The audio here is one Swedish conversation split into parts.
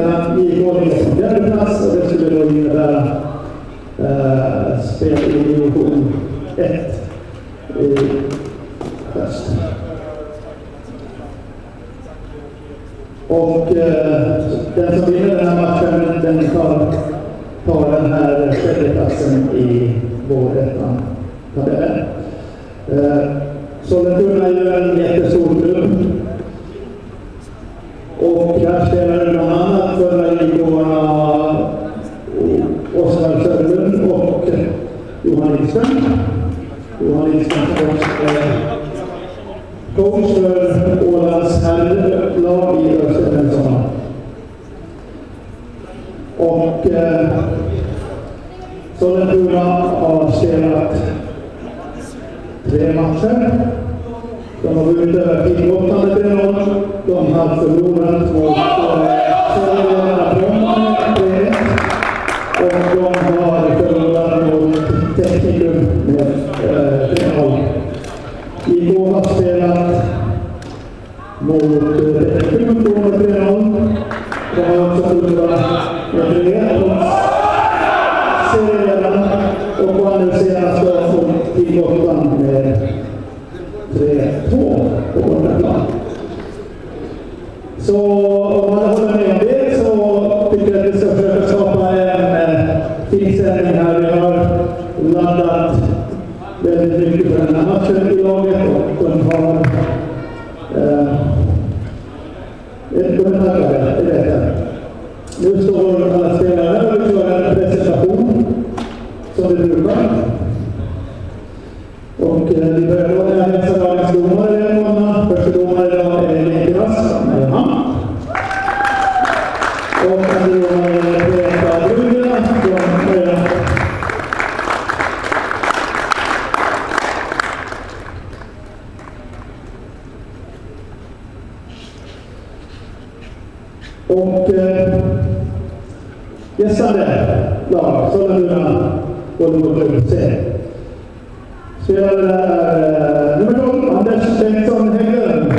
IK Bjärpas och det skulle då innebära eh, spel i division 1 i höst. Och eh, den som vinner den här matchen den tar, tar den här tredjeplatsen i vår vårettan-tabellen. Eh, Sollentuna eh, är ju en jättestor klubb och här spelade bland annat förra idrottarna eh, Oskar Söderlund och Johan Lindström. Johan Lindström eh, coach för Ålands herrlag i Östersundsson. Och eh, Sollentuna har spelat tre matcher. De har vunnit över tillåtande i. De har förlorat mot Sörjorna Och de har förlorat mot Teknikum med eh, 3-0. Har spelat mot eh, Teknikum med 3 Och eh, gästande lag, Sollentuna och Norrtun C. Spelare där är eh, nummer 12, Anders Bengtsson Hägglund.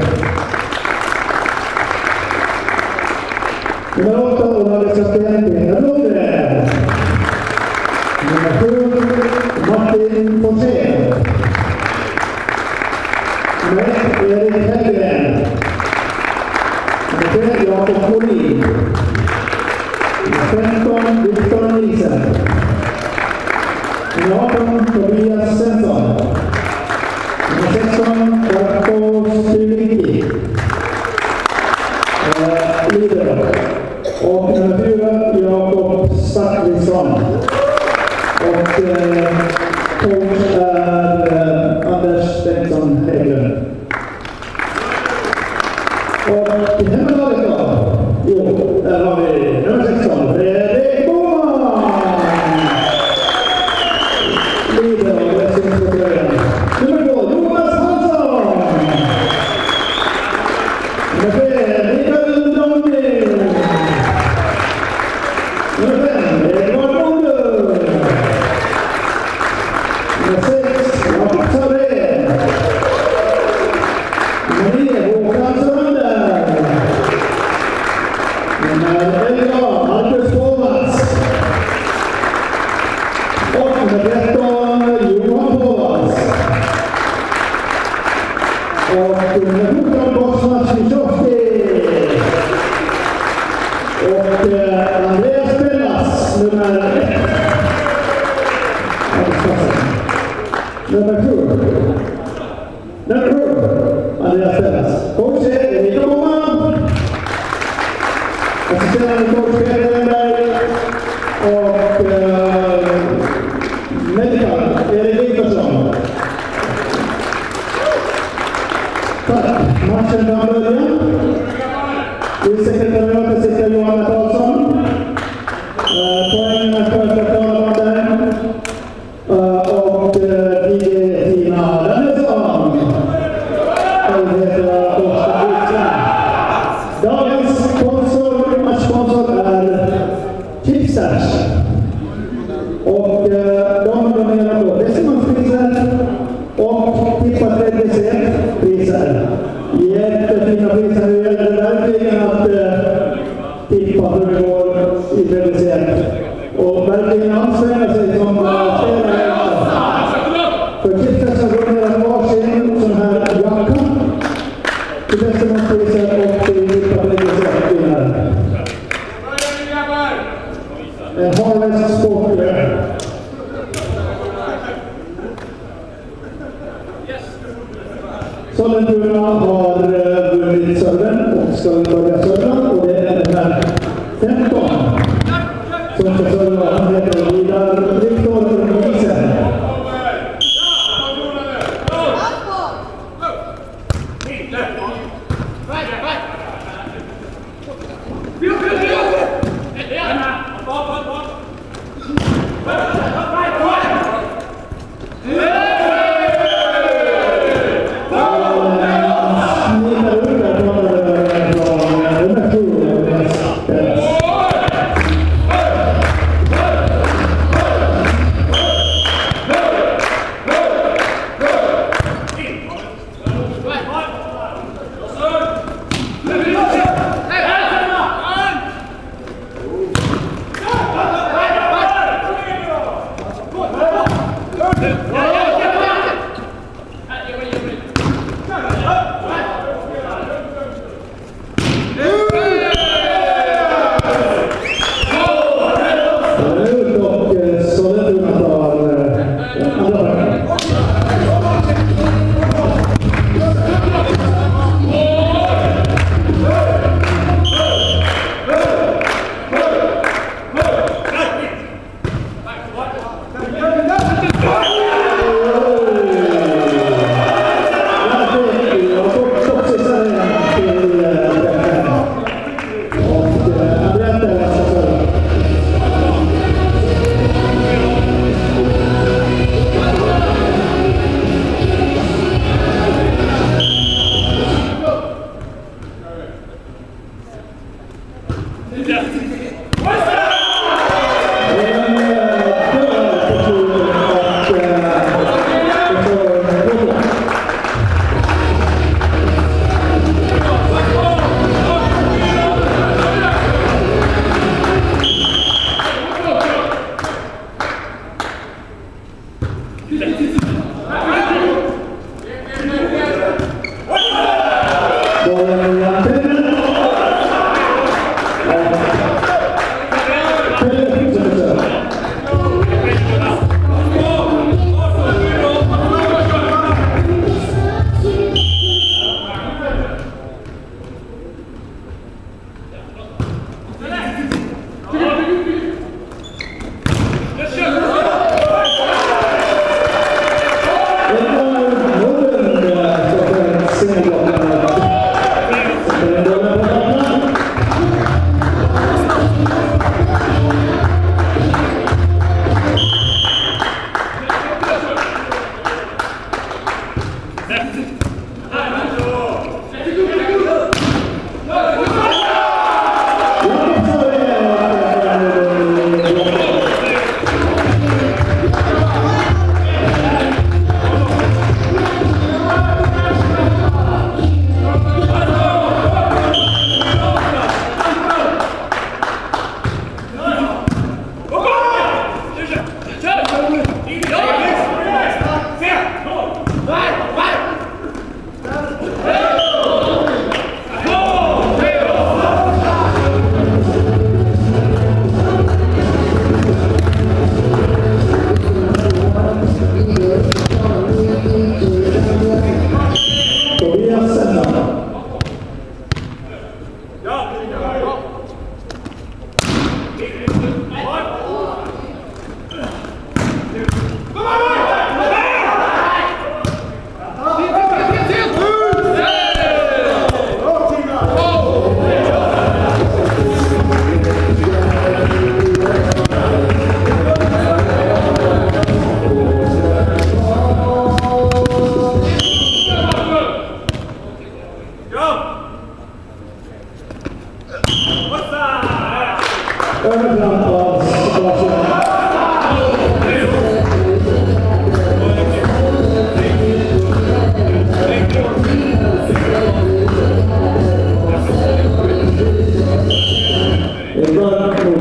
Det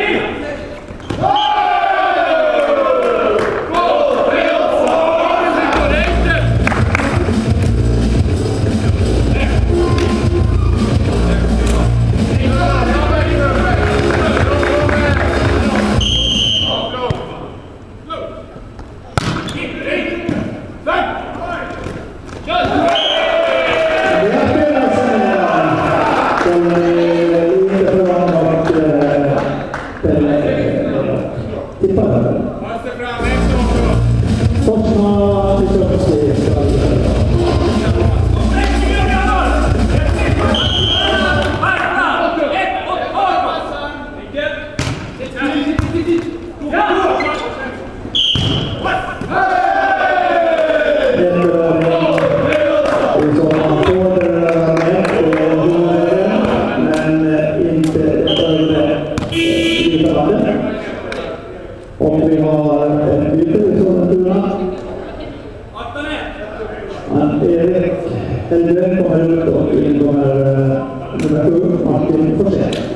続く発展として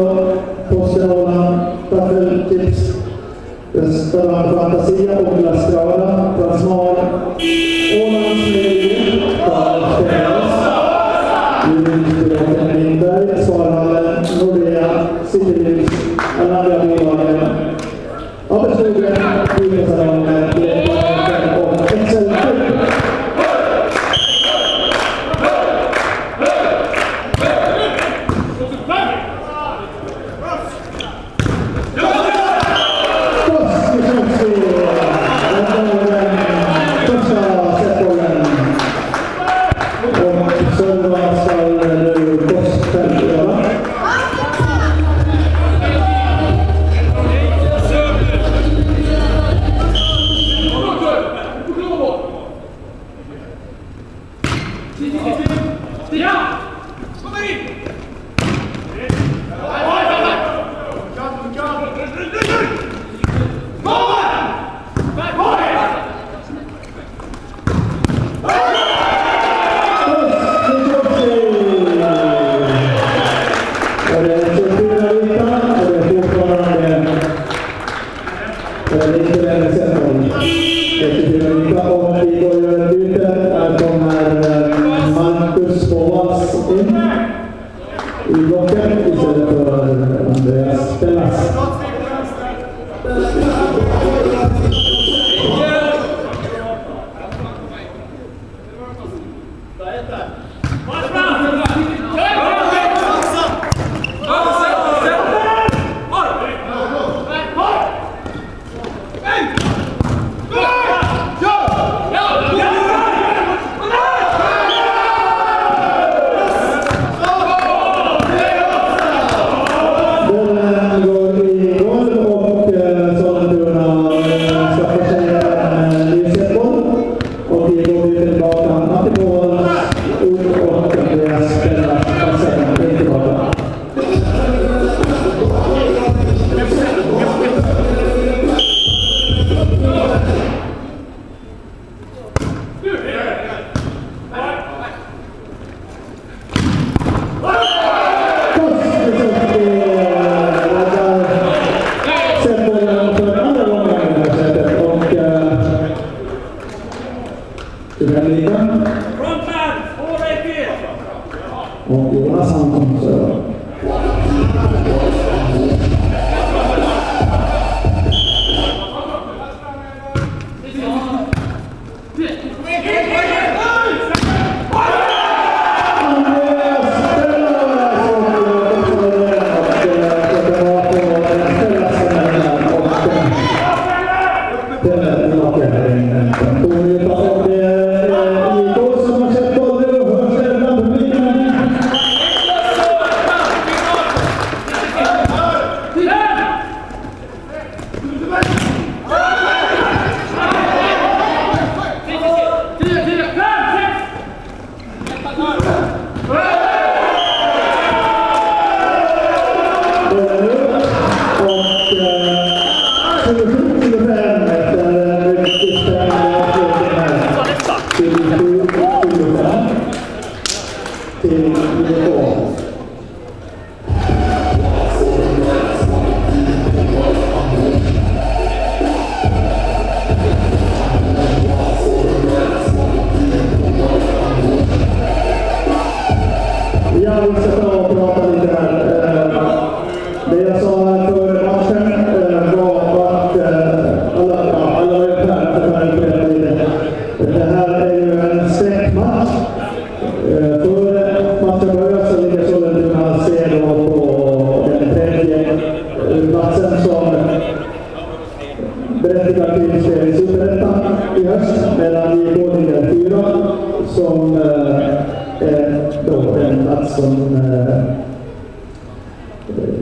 för Barcelona, Trafikips, Spelare Fantasia och La Scala, Transmar, Ålands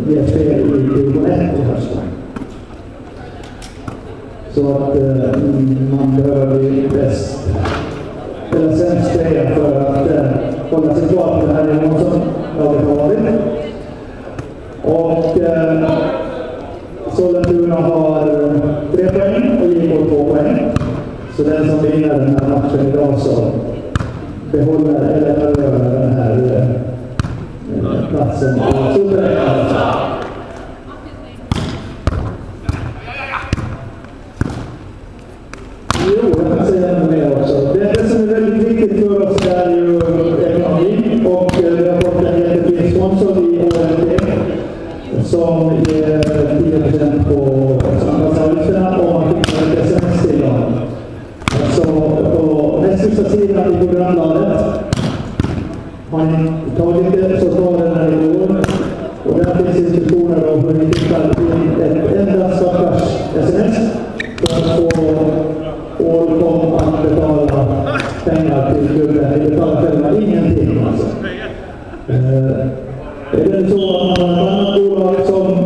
ger eh, spel i division 1 i höst. Så att eh, man behöver bli bäst, eller sämst spel för att eh, hålla sig kvar på den här nivån som laget har varit. Och eh, Sollentuna har eh, tre poäng och JK två poäng. Så den som vinner den här matchen idag så behåller eller erövrar den här eh, platsen i Superettan. Alltså. Jo, jag kan säga något mer också. Det, det som är väldigt viktigt för oss eh, är ju ekonomi och vi har fått en jättefin sponsor i OMT som ger 10 på samtalsavgifterna om man skickar ett sms till dem. Alltså på näst sista sidorna i programbladet har ni tagit det så står det när det går. Och där finns instruktioner om hur ni tittar till ett enda stackars sms för att få Ålcom att betala pengar till klubben. Ni betalar själva ingenting alltså. Eh, är det så att man har ett annat bolag som